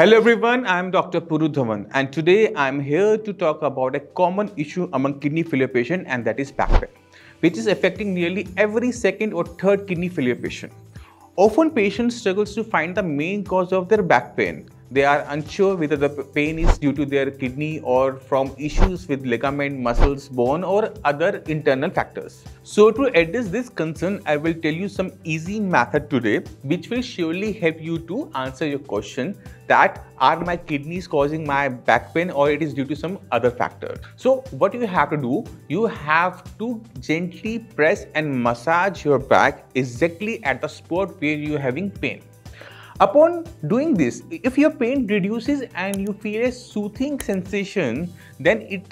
Hello everyone, I am Dr. Puru Dhawan and today I am here to talk about a common issue among kidney failure patients and that is back pain, which is affecting nearly every second or third kidney failure patient. Often patients struggle to find the main cause of their back pain they are unsure whether the pain is due to their kidney or from issues with ligament, muscles, bone or other internal factors. So to address this concern, I will tell you some easy method today which will surely help you to answer your question that are my kidneys causing my back pain or it is due to some other factor. So what you have to do, you have to gently press and massage your back exactly at the spot where you are having pain. Upon doing this, if your pain reduces and you feel a soothing sensation, then it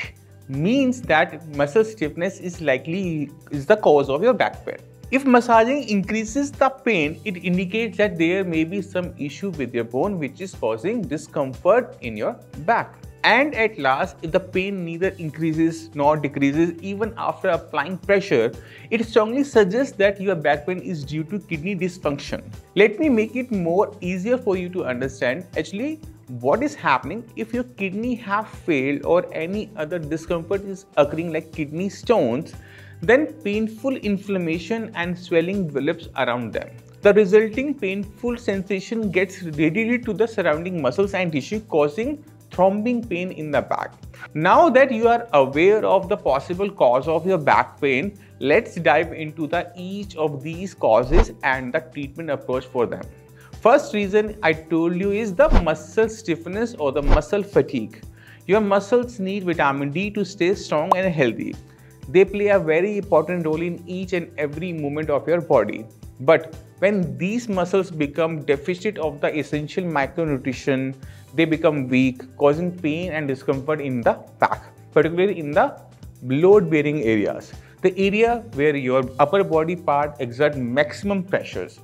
means that muscle stiffness is likely is the cause of your back pain. If massaging increases the pain, it indicates that there may be some issue with your bone which is causing discomfort in your back. And at last, if the pain neither increases nor decreases even after applying pressure, it strongly suggests that your back pain is due to kidney dysfunction. Let me make it more easier for you to understand actually what is happening if your kidney have failed or any other discomfort is occurring like kidney stones, then painful inflammation and swelling develops around them. The resulting painful sensation gets radiated to the surrounding muscles and tissue causing throbbing pain in the back. Now that you are aware of the possible cause of your back pain, let's dive into the each of these causes and the treatment approach for them. First reason I told you is the muscle stiffness or the muscle fatigue. Your muscles need vitamin D to stay strong and healthy. They play a very important role in each and every movement of your body. But when these muscles become deficient of the essential micronutrition, they become weak, causing pain and discomfort in the back, particularly in the load-bearing areas, the area where your upper body part exert maximum pressures.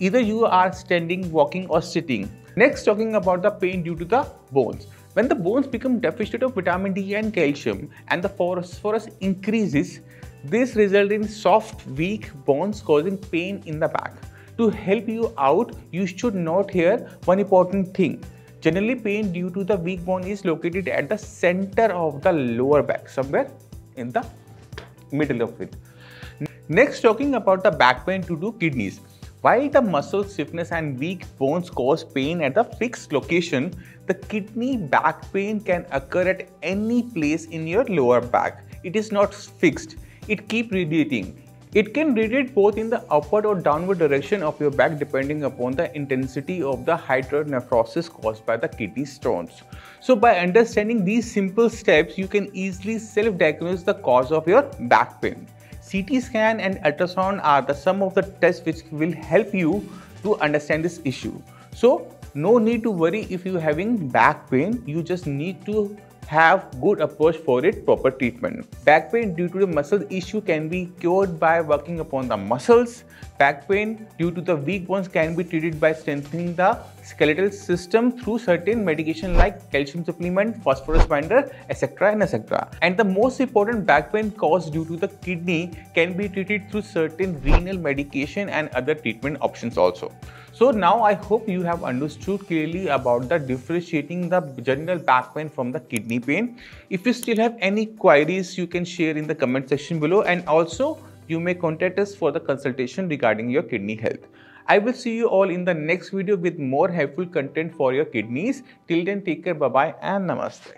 Either you are standing, walking or sitting. Next, talking about the pain due to the bones. When the bones become deficient of vitamin D and calcium and the phosphorus increases, this results in soft, weak bones causing pain in the back. To help you out, you should note here one important thing. Generally, pain due to the weak bone is located at the center of the lower back, somewhere in the middle of it. Next, talking about the back pain due to kidneys. While the muscle stiffness and weak bones cause pain at the fixed location, the kidney back pain can occur at any place in your lower back. It is not fixed. It keeps radiating. It can radiate both in the upward or downward direction of your back depending upon the intensity of the hydronephrosis caused by the kidney stones. So by understanding these simple steps, you can easily self-diagnose the cause of your back pain. CT scan and ultrasound are the some of the tests which will help you to understand this issue. So no need to worry if you're having back pain, you just need to have good approach for it proper treatment. Back pain due to the muscle issue can be cured by working upon the muscles. Back pain due to the weak bones can be treated by strengthening the skeletal system through certain medication like calcium supplement, phosphorus binder, etc. and etc. And the most important back pain caused due to the kidney can be treated through certain renal medication and other treatment options also. So now I hope you have understood clearly about the differentiating the general back pain from the kidney pain. If you still have any queries, you can share in the comment section below and also you may contact us for the consultation regarding your kidney health. I will see you all in the next video with more helpful content for your kidneys. Till then, take care, bye-bye and namaste.